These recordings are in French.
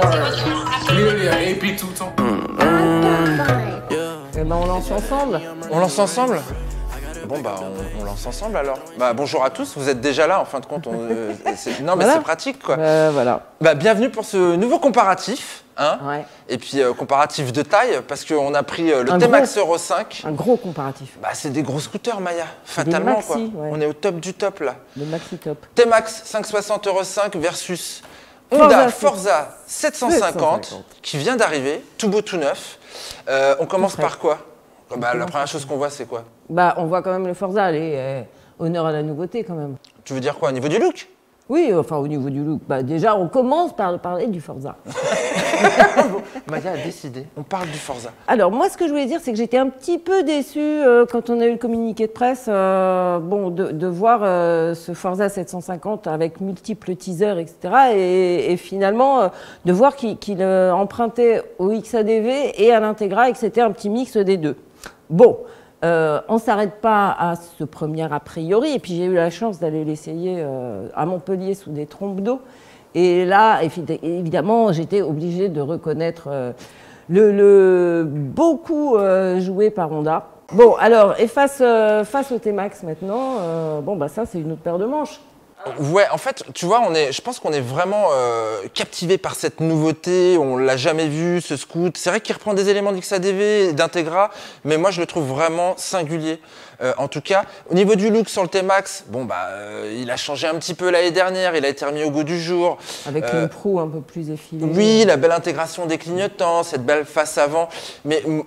Word. tout le temps. Hum, hum. Eh ben on lance ensemble. On lance ensemble Bon bah on, lance ensemble alors. Bah bonjour à tous, vous êtes déjà là en fin de compte. Euh, non mais c'est pratique quoi. Euh, voilà. Bah bienvenue pour ce nouveau comparatif. Hein. Ouais. Et puis euh, comparatif de taille parce qu'on a pris le T-Max Euro 5. Un gros comparatif. Bah c'est des gros scooters Maya, fatalement quoi. On est au top du top là. Le maxi top. T-Max 560 Euro 5 versus Honda Forza 750, 750. qui vient d'arriver, tout beau tout neuf. Euh, on commence par quoi? Bah, La première chose qu'on voit c'est quoi? Bah, on voit quand même le Forza, allez, euh, honneur à la nouveauté quand même. Tu veux dire quoi? Au niveau du look? Oui, enfin au niveau du look, bah, déjà on commence par parler du Forza. Maya a décidé, on parle du Forza. Alors moi ce que je voulais dire c'est que j'étais un petit peu déçue euh, quand on a eu le communiqué de presse, euh, bon, de, de voir euh, ce Forza 750 avec multiples teasers, etc. Et, et finalement de voir qu'il empruntait au XADV et à l'Integra et que c'était un petit mix des deux. Bon, euh, on ne s'arrête pas à ce premier a priori, et puis j'ai eu la chance d'aller l'essayer euh, à Montpellier sous des trompes d'eau. Et là, évi- évidemment, j'étais obligée de reconnaître euh, le, beaucoup joué par Honda. Bon, alors, et face, face au T-Max maintenant, bon, bah ça, c'est une autre paire de manches. Ouais, en fait, tu vois, on est, je pense qu'on est vraiment euh, captivé par cette nouveauté. On l'a jamais vu, ce scoot. C'est vrai qu'il reprend des éléments d'XADV, et d'Integra, mais moi, je le trouve vraiment singulier. Euh, en tout cas, au niveau du look sur le T-Max, bon bah, euh, il a changé un petit peu l'année dernière. Il a été remis au goût du jour. Avec Euh, une proue un peu plus effilée. Oui, la belle intégration des clignotants, cette belle face avant. Mais mm,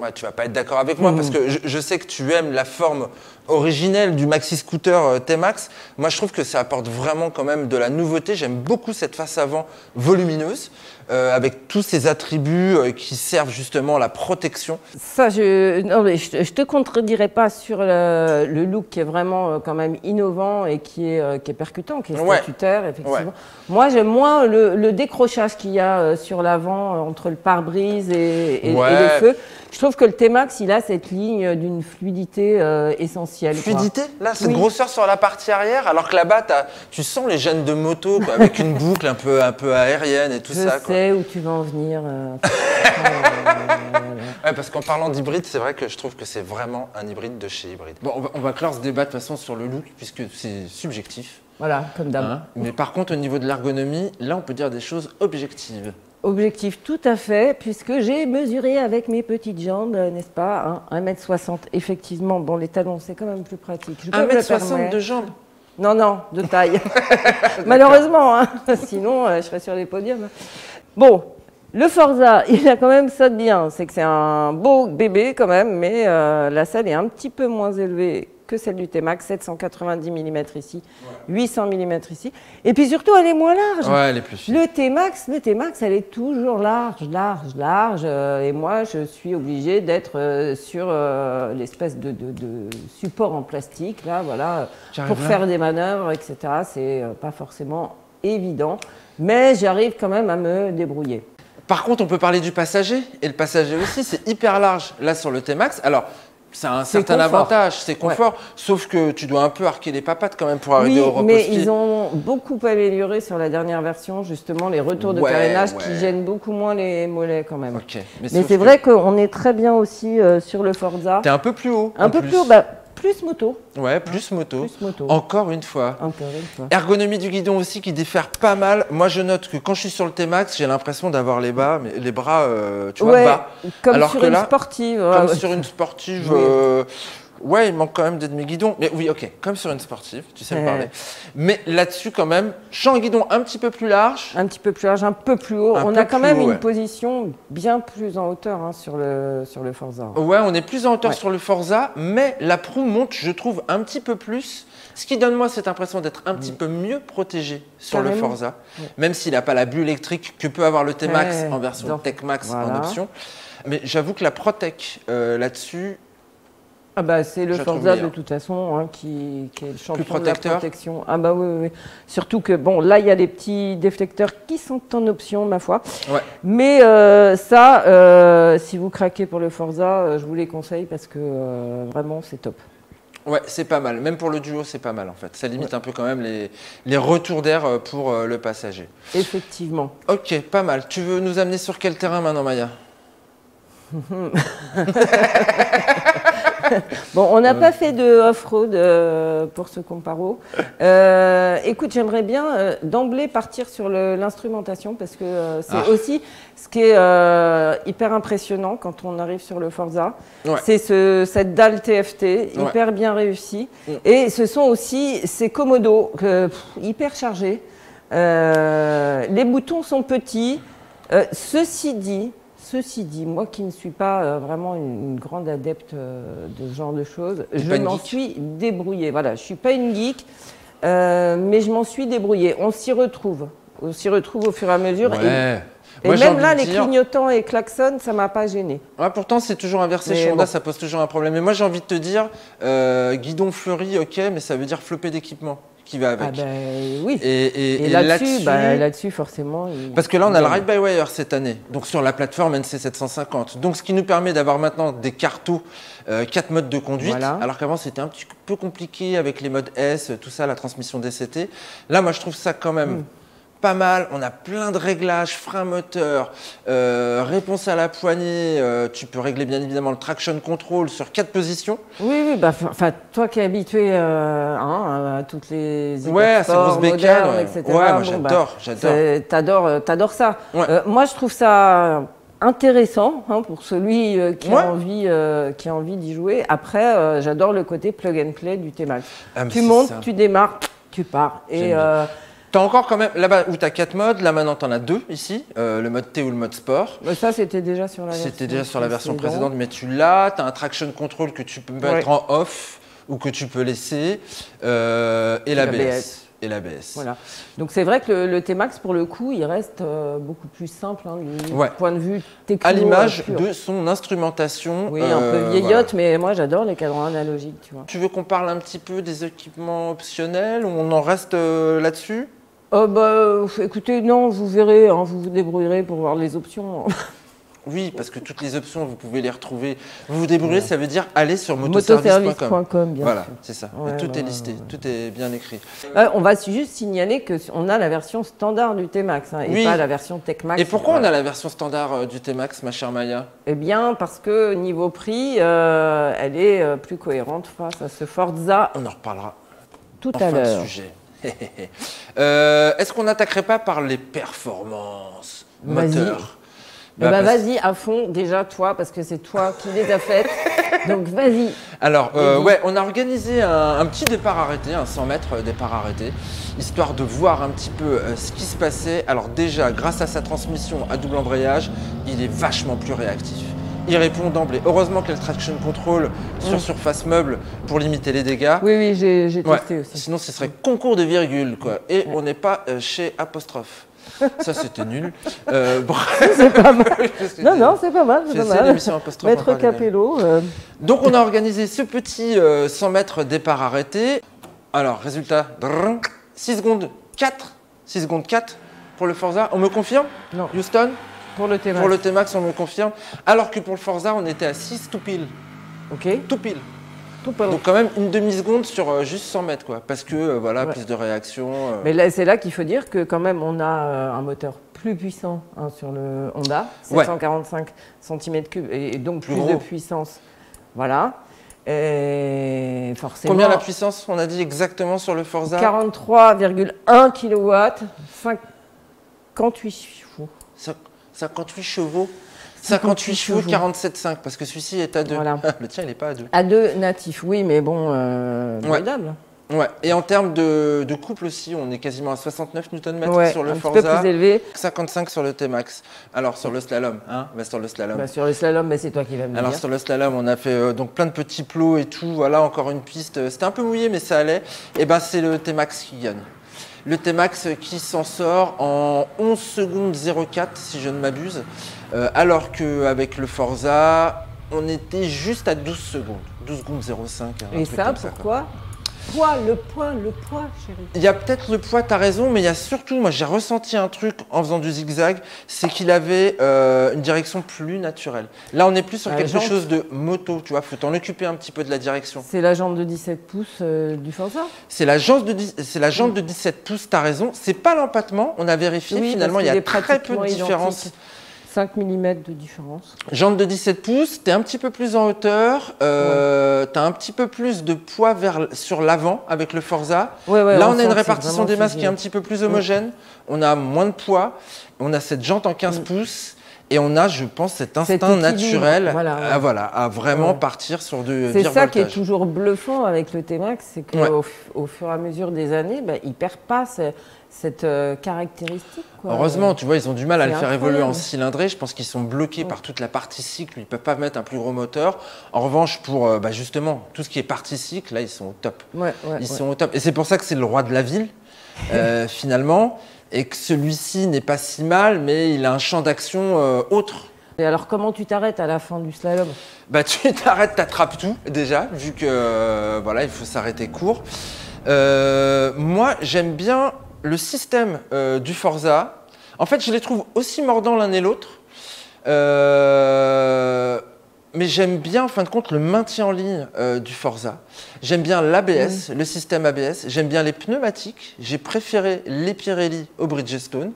ouais, tu vas pas être d'accord avec moi Mhm. parce que je, je sais que tu aimes la forme originelle du maxi scooter euh, T-Max. Moi, je trouve que ça apporte vraiment quand même de la nouveauté. J'aime beaucoup cette face avant volumineuse euh, avec tous ces attributs euh, qui servent justement la protection. Ça, je non, mais je, te- je te contredirai pas sur le, le look qui est vraiment quand même innovant et qui est, qui est percutant, qui est Ouais. statutaire, effectivement. Ouais. Moi, j'aime moins le, le décrochage qu'il y a sur l'avant entre le pare-brise et, et- et Ouais. le feu. Je trouve que le T-Max, il a cette ligne d'une fluidité euh, essentielle. Fluidité, là, cette Oui. grosseur sur la partie arrière, alors que là-bas, tu sens les gènes de moto quoi, avec une boucle un peu, un peu aérienne et tout Je ça. quoi. sais où tu vas en venir. euh. Ouais, parce qu'en parlant d'hybride, c'est vrai que je trouve que c'est vraiment un hybride de chez hybride. Bon, on va, on va clore ce débat de toute façon sur le look, puisque c'est subjectif. voilà, comme d'hab. hein. Mais par contre, au niveau de l'ergonomie, là, on peut dire des choses objectives. Objectif tout à fait, puisque j'ai mesuré avec mes petites jambes, n'est-ce pas, hein, 1m60. Effectivement, bon, les talons, c'est quand même plus pratique. Je peux me le 1m60 de jambes Non, non, de taille. Malheureusement, hein, sinon, euh, je serais sur les podiums. Bon, le Forza, il a quand même ça de bien. C'est que c'est un beau bébé quand même, mais euh, la selle est un petit peu moins élevée que celle du T-Max, 790 mm ici, 800 mm ici. Et puis surtout, elle est moins large. Ouais, elle est plus. Le T-Max, le T-Max, elle est toujours large, large, large. euh, et moi, je suis obligée d'être euh, sur euh, l'espèce de, de- de support en plastique, là, voilà, pour là. faire des manœuvres, etc. C'est pas forcément évident, mais j'arrive quand même à me débrouiller. Par contre, on peut parler du passager, et le passager aussi, c'est hyper large. Là, sur le T-Max, alors, ça a un certain confort. avantage, c'est confort, sauf que tu dois un peu arquer les papates quand même pour arriver Oui, au repose mais ils ont beaucoup amélioré sur la dernière version, justement, les retours de Ouais, carénage ouais. qui gênent beaucoup moins les mollets quand même. Mais, c'est que vrai qu'on est très bien aussi euh, sur le Forza. T'es un peu plus haut. Un peu plus haut, bah, plus moto. Ouais, plus moto. Plus moto. Encore une fois. Encore une fois. Ergonomie du guidon aussi qui diffère pas mal. Moi, je note que quand je suis sur le T-Max, j'ai l'impression d'avoir les bas, mais les bras, euh, tu vois, Ouais, bas. comme Alors sur que une là, sportive. Comme ouais, sur une sportive. Euh, Ouais, il manque quand même des demi-guidons. Mais oui, ok, comme sur une sportive, tu sais me parler. Mais là-dessus, quand même, champ guidon un petit peu plus large. Un petit peu plus large, un peu plus haut. Un On a quand même haut, une ouais. position bien plus en hauteur hein, sur, le, sur le Forza. Ouais, on est plus en hauteur Ouais. sur le Forza, mais la proue monte, je trouve, un petit peu plus. Ce qui donne moi cette impression d'être un petit peu mieux protégé sur le. Forza, même s'il n'a pas la bulle électrique que peut avoir le T-Max Ouais, en version Tech Max en option. Mais j'avoue que la Protec euh, là-dessus, Ah bah, c'est le Forza de toute façon hein, qui, qui est le champion de la protection. Ah bah oui, oui, oui. Surtout que bon, là il y a des petits déflecteurs qui sont en option, ma foi. Ouais. Mais euh, ça, euh, si vous craquez pour le Forza, euh, je vous les conseille parce que euh, vraiment c'est top. ouais, c'est pas mal. Même pour le duo, c'est pas mal en fait. Ça limite un peu quand même les, les retours d'air pour le passager. Effectivement. Ok, pas mal. Tu veux nous amener sur quel terrain maintenant, Maya? bon, on n'a pas fait de off-road euh, pour ce comparo. Euh, écoute, j'aimerais bien euh, d'emblée partir sur l'instrumentation parce que euh, c'est Ah. aussi ce qui est euh, hyper impressionnant quand on arrive sur le Forza. Ouais. C'est ce- cette dalle TFT hyper bien réussie. Mm. Et ce sont aussi ces commodos hyper chargés. Euh, les boutons sont petits. Euh, ceci dit, ceci dit, moi qui ne suis pas euh, vraiment une, une grande adepte euh, de ce genre de choses, je m'en suis débrouillée. Voilà, je suis pas une geek, euh, mais je m'en suis débrouillée. On s'y retrouve. On s'y retrouve au fur et à mesure. Et- Ouais. Et, Moi, j'ai même là, les dire- clignotants et klaxons, ça m'a pas gêné. Ouais, pourtant, c'est toujours inversé chez Honda, bon. ça pose toujours un problème. Mais moi, j'ai envie de te dire, guidon fleuri, ok, mais ça veut dire flopper d'équipement qui va avec. Ah ben oui. Et, et- Et, et là-dessus, bah, là-dessus, forcément. il- Parce que là, on a le il- Ride-by-Wire cette année, donc sur la plateforme NC750. Donc, ce qui nous permet d'avoir maintenant des cartos, euh, quatre modes de conduite, Voilà. alors qu'avant, c'était un petit peu compliqué avec les modes S, tout ça, la transmission DCT. Là, moi, je trouve ça quand même Mm. Pas mal. On a plein de réglages, frein moteur, euh, réponse à la poignée. euh, tu peux régler, bien évidemment, le traction control sur quatre positions. Oui, oui, bah, enfin, toi qui es habitué euh, hein, à toutes les Ouais, à ces hypersports grosses bécanes, ouais. etc. Ouais, moi, bon, j'adore, bah, j'adore. c'est- T'adores, t'adores ça. Ouais. Moi, je trouve ça intéressant hein, pour celui euh, qui, Ouais. a envie, euh, qui a envie d'y jouer. Après, euh, j'adore le côté plug and play du T-Max. Ah, tu c'est montes, ça. tu démarres, tu pars. Et T'as encore quand même, là-bas où t'as quatre modes, là maintenant t'en as deux ici, euh, le mode T ou le mode sport. ça, c'était déjà sur la version. C'était déjà sur la version précédente. mais tu l'as. Tu as un traction control que tu peux mettre Ouais. en off ou que tu peux laisser. euh, et l'ABS. l'ABS. Et l'ABS. Voilà. Donc c'est vrai que le, le T-Max, pour le coup, il reste euh, beaucoup plus simple hein, du Ouais. point de vue technique. À l'image de son instrumentation. Oui, un peu voilà. vieillotte, mais moi j'adore les cadrans analogiques, tu vois. Tu veux qu'on parle un petit peu des équipements optionnels ou on en reste euh, là-dessus? Oh bah, euh, écoutez, non, vous verrez, hein, vous vous débrouillerez pour voir les options. Oui, parce que toutes les options, vous pouvez les retrouver. Vous vous débrouillez, ça veut dire aller sur motoservice.com. Bien Voilà, c'est ça. Ouais, tout est listé, ouais. tout est bien écrit. Euh, on va juste signaler qu'on a la version standard du T-Max hein, et Oui. pas la version Tech-Max. Et pourquoi on a la version standard euh, du T-Max, ma chère Maya? Eh bien, parce que niveau prix, euh, elle est euh, plus cohérente face à ce Forza On en reparlera tout en à l'heure. sujet. Euh, Est-ce qu'on n'attaquerait pas par les performances moteurs? Eh ben, parce- vas-y à fond, déjà toi, parce que c'est toi qui les as faites. Donc vas-y. Alors, euh, ouais, on a organisé un, un petit départ arrêté, un 100 mètres euh, départ arrêté, histoire de voir un petit peu euh, ce qui se passait. Alors déjà, grâce à sa transmission à double embrayage, il est vachement plus réactif. Il répond d'emblée. Heureusement y a le traction control sur Mm. surface meuble pour limiter les dégâts. Oui, oui, j'ai Ouais, testé aussi. Sinon, ce serait concours de virgule, quoi. Et on n'est pas euh, chez apostrophe. Ça, c'était nul. Euh. C'est pas mal. Non, non, c'est pas mal, c'est pas. Maître. Capello. euh, Donc, on a organisé ce petit euh, 100 mètres départ arrêté. Alors, résultat, 6 secondes 4. 6 secondes 4 pour le Forza. On me confirme? Non, Houston? Pour le T-Max. Pour le T-Max, on me confirme. Alors que pour le Forza, on était à 6 tout pile. Ok, Tout pile. tout pas Donc, quand même une demi-seconde sur euh, juste 100 mètres, quoi. Parce que, euh, voilà, Ouais. plus de réaction. euh, Mais là, c'est là qu'il faut dire que quand même, on a euh, un moteur plus puissant hein, sur le Honda, Ouais. 745 cm3, et et donc Plus plus, gros. de puissance. Voilà. Et forcément. Combien la puissance On a dit exactement sur le Forza? 43,1 kW, 58 chevaux. 58 chevaux 58 58 chevaux, chevaux. 47,5 parce que celui-ci est à 2. Voilà. Le tien, il n'est pas à 2. À deux natifs, oui, mais bon, euh, Ouais. Et en termes de, de couple aussi, on est quasiment à 69 Nm Ouais, sur le un petit peu Forza, plus élevé. 55 sur le T-Max. Alors sur le slalom, hein bah, sur le slalom. Bah, sur le slalom, mais c'est toi qui vas me le Alors dire. sur le slalom, on a fait euh, donc plein de petits plots et tout. Voilà, encore une piste. Euh, C'était un peu mouillé, mais ça allait. Et ben c'est le T-Max qui gagne. Le T-Max qui s'en sort en 11 secondes 04, si je ne m'abuse. Euh, alors qu'avec le Forza, on était juste à 12 secondes. 12 secondes 05. un Et ça, comme quoi. Poids, le poids, le poids, chérie. Il y a peut-être le poids, t'as raison, mais il y a surtout, moi j'ai ressenti un truc en faisant du zigzag, c'est qu'il avait euh, une direction plus naturelle. Là, on est plus sur La quelque jante. chose de moto, tu vois, faut t'en occuper un petit peu de la direction. C'est la jambe de 17 pouces euh, du Forza C'est la jante de, dix- c'est la jante de 17 pouces, t'as raison. C'est pas l'empattement, on a vérifié, Oui, finalement, il y a très peu de différence. identique. 5 mm de différence. Jante de 17 pouces, tu es un petit peu plus en hauteur, euh, tu as un petit peu plus de poids vers, sur l'avant avec le Forza. Ouais, ouais, Là, on on, a une répartition des masses qui est un petit peu plus homogène, on a moins de poids, on a cette jante en 15 Mm. pouces. Et on a, je pense, cet instinct naturel voilà, à, voilà, à vraiment partir sur du C'est ça qui est toujours bluffant avec le T-Max, c'est qu'au au fur et à mesure des années, bah, il perd pas cette euh, caractéristique. quoi. Heureusement, tu vois, ils ont du mal à le faire évoluer en cylindrée. Je pense qu'ils sont bloqués par toute la partie cycle. Ils ne peuvent pas mettre un plus gros moteur. En revanche, pour euh, bah, justement tout ce qui est partie cycle, là, ils sont au top. Ouais, ouais, Ils sont au top. Et c'est pour ça que c'est le roi de la ville, euh, finalement. Et que celui-ci n'est pas si mal, mais il a un champ d'action autre. Et alors, comment tu t'arrêtes à la fin du slalom? Bah, tu t'arrêtes, t'attrapes tout, déjà, vu que voilà, il faut s'arrêter court. Moi, j'aime bien le système euh, du Forza. En fait, je les trouve aussi mordants l'un et l'autre. Euh, mais j'aime bien, en fin de compte, le maintien en ligne euh, du Forza. J'aime bien l'ABS, le système ABS. J'aime bien les pneumatiques. J'ai préféré les Pirelli au Bridgestone.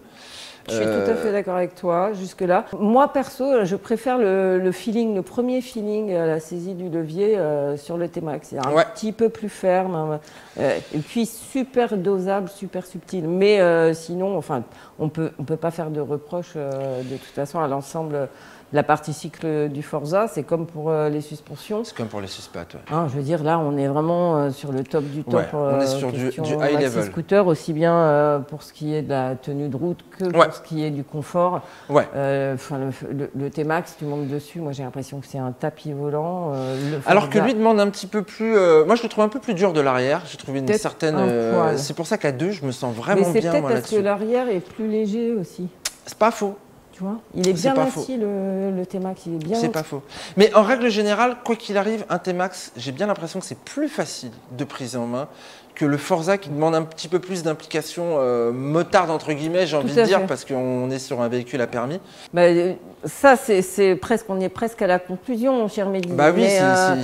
Je suis Euh, tout à fait d'accord avec toi, jusque-là. Moi, perso, je préfère le, le feeling, le premier feeling à la saisie du levier euh, sur le T-Max. C'est un Ouais. petit peu plus ferme, hein, euh, et puis super dosable, super subtil. Mais euh, sinon, enfin, on peut, on peut pas faire de reproche euh, de toute façon à l'ensemble la partie cycle du Forza. C'est comme pour euh, les suspensions. C'est comme pour les suspats. ouais. Hein, je veux dire, là, on est vraiment euh, sur le top du top. Ouais, on est sur du- du high maxi level. scooter, aussi bien euh, pour ce qui est de la tenue de route que Ouais. pour ce qui est du confort. Ouais. Euh, Enfin, le, le- le T-Max, tu montes dessus, moi j'ai l'impression que c'est un tapis volant. euh, le Alors que lui demande un petit peu plus. euh, moi, je le trouve un peu plus dur de l'arrière. J'ai trouvé une Peut-être certaine. un euh, c'est pour ça qu'à deux, je me sens Mais vraiment c'est bien peut-être moi parce que l'arrière est plus léger aussi. C'est pas faux. Tu vois Il est bien assis, le, le T-Max. Il est bien. C'est pas faux. Mais en règle générale, quoi qu'il arrive, un T-Max, j'ai bien l'impression que c'est plus facile de prise en main que le Forza qui demande un petit peu plus d'implication euh, motarde entre guillemets, j'ai envie de dire, fait. parce qu'on est sur un véhicule à permis. Bah, euh, ça, c'est presque, on est presque à la conclusion, mon cher Mehdi. Bah oui, Mais, euh,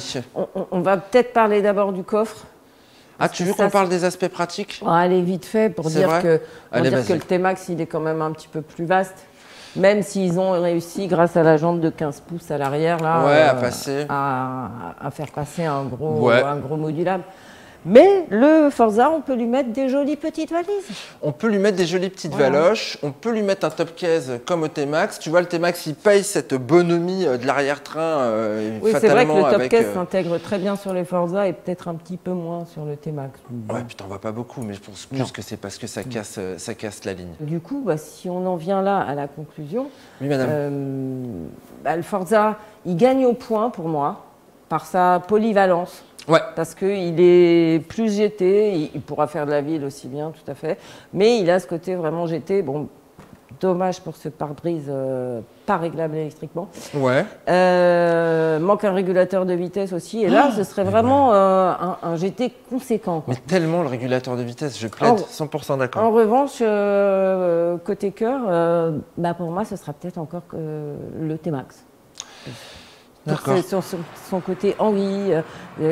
on, va peut-être parler d'abord du coffre. Ah, tu veux qu'on parle des aspects pratiques? On va aller vite fait pour dire, que, pour Allez, dire que le T-Max, il est quand même un petit peu plus vaste. Même s'ils ont réussi, grâce à la jante de 15 pouces à l'arrière, là, Ouais, à euh, passer. à, à faire passer un gros, Ouais. un gros modulable. Mais le Forza, on peut lui mettre des jolies petites valises. On peut lui mettre des jolies petites Voilà. valoches, on peut lui mettre un top case comme au T-Max. Tu vois, le T-Max, il paye cette bonhomie euh, de l'arrière-train euh, Oui, c'est vrai que le top avec... case euh, s'intègre très bien sur les Forza et peut-être un petit peu moins sur le T-Max. Ouais, puis t'en vois pas beaucoup, mais je pense plus Non. que c'est parce que ça casse, euh, ça casse la ligne. Du coup, bah, si on en vient là à la conclusion, Oui, madame. Euh, bah, le Forza, il gagne au point pour moi par sa polyvalence. Ouais. Parce qu'il est plus GT, il, pourra faire de la ville aussi bien, tout à fait. Mais il a ce côté vraiment GT. Bon, dommage pour ce pare-brise euh, pas réglable électriquement. Ouais. Euh, manque un régulateur de vitesse aussi. Et là, ce serait vraiment euh, un, un GT conséquent. quoi. Mais tellement le régulateur de vitesse, je plaide Oh. 100% En d'accord. revanche, euh, côté cœur, bah pour moi, ce sera peut-être encore le T-Max. D'accord. ses- Son, côté envie, euh,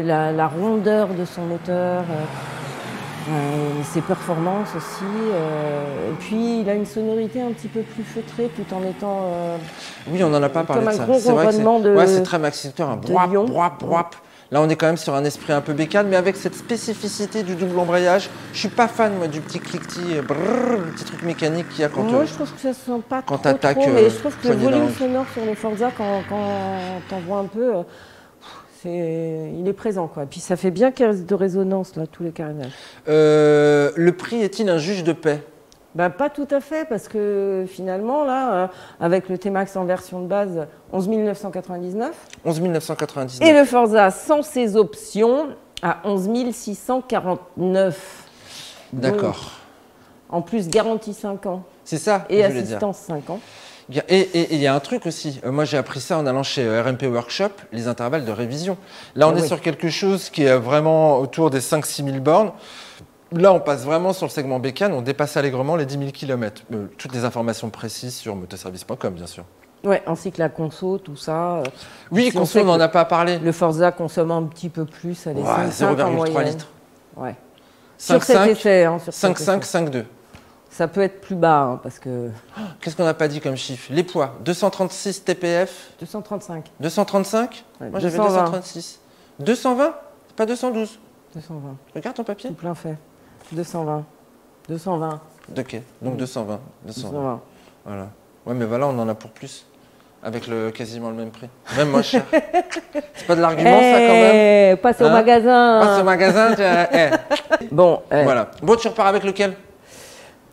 la, la rondeur de son moteur, euh, euh, ses performances aussi. euh, et puis, il a une sonorité un petit peu plus feutrée tout en étant. euh, Oui, on n'en a pas parlé de ça. C'est vrai que c'est de- ouais, très maxi-secteur, un de broap, broap, broap. Là, on est quand même sur un esprit un peu bécane, mais avec cette spécificité du double embrayage. Je suis pas fan, moi, du petit cliquetis, euh, brrr, le petit truc mécanique qu'il y a quand Moi, euh, je trouve que ça se sent pas quand trop, euh, mais je trouve que le volume sonore sur les Forza, quand, quand t'en vois un peu, c'est, il est présent. Quoi. Puis ça fait bien caisse de résonance, là, tous les carénages. euh, le prix est-il un juge de paix? Ben, pas tout à fait, parce que finalement, là, euh, avec le T-Max en version de base, 11 999, 11 999. et le Forza sans ses options, à 11 649. D'accord. En plus, garantie 5 ans C'est ça et assistance 5 ans. Et il y a un truc aussi. Euh, moi, j'ai appris ça en allant chez euh, RMP Workshop, les intervalles de révision. Là, on Ah est oui. sur quelque chose qui est vraiment autour des 5-6 000 bornes. Là, on passe vraiment sur le segment bécane, on dépasse allègrement les 10 000 km. toutes les informations précises sur motoservice.com, bien sûr. Ouais, ainsi que la conso, tout ça. euh, Oui, Si conso, on n'en a pas parlé. Le Forza consomme un petit peu plus, elle est Ouais, 5,5 en 0,3 moyenne. litres. Ouais. Sur cet 5,5, essai. Hein, sur cet 5,5, essai. 5,2. Ça peut être plus bas, hein, parce que Qu'est-ce qu'on n'a pas dit comme chiffre? Les poids, 236 TPF, 235, 235 Ouais, Moi j'avais 220. 236. 220 C'est pas 212 220, Regarde ton papier. tout plein fait. 220, 220, Ok, donc 220. 220. 220. Voilà. Ouais, mais voilà, on en a pour plus. Avec le, quasiment le même prix. Même moins cher. C'est pas de l'argument, ça, quand même Eh, passe au Hein magasin. Passe au magasin, tu as- eh, Bon, eh. Voilà. Bon, tu repars avec lequel?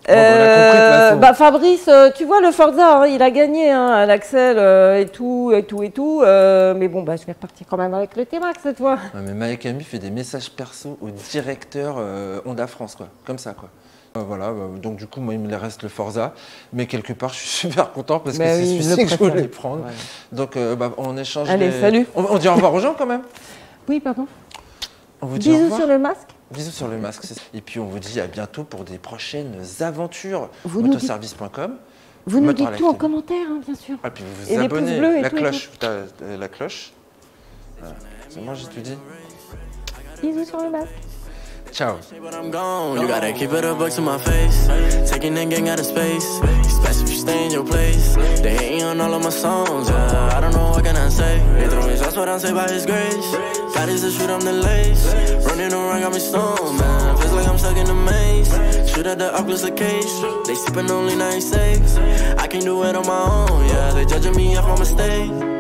Euh, toute façon. bah Fabrice, euh, tu vois le Forza, hein, il a gagné hein, à l'Axel euh, et tout, et tout, et tout. euh, mais bon, bah, je vais repartir quand même avec le T-Max cette fois. Ouais, mais Mike Ami fait des messages perso au directeur euh, Honda France, quoi. Comme ça, quoi. Euh, voilà, bah, donc du coup, moi, il me reste le Forza. Mais quelque part, je suis super content parce Bah que c'est oui, je celui-ci que je voulais prendre. Ouais. Donc, euh, bah, on échange. Allez, les- salut. On, on dit au revoir aux gens quand même. Oui, pardon. On vous dit au Bisous revoir. sur le masque. Bisous sur le masque. Et puis, on vous dit à bientôt pour des prochaines aventures. Vous nous dites- Motoservice.com. Vous nous dites tout en commentaire, hein, bien sûr. Ah, puis vous vous Et les abonnez. pouces bleus et la tout et cloche. T'as, euh, la cloche. Voilà. C'est moi, j'ai tout dit. Bisous sur le masque. Ciao. But I'm gone. You gotta keep it a buck to my face. Taking that gang out of space. Especially if you stay in your place. They hating on all of my songs. Yeah, I don't know what can I say. They throw me shots, but I'm saved by His grace. God is the shoot, I'm the lace. Running around got me stoned, man. Feels like I'm stuck in a maze. Shoot at the Oculus the case. They sipping only 96. I can do it on my own. Yeah, they judging me off my mistakes.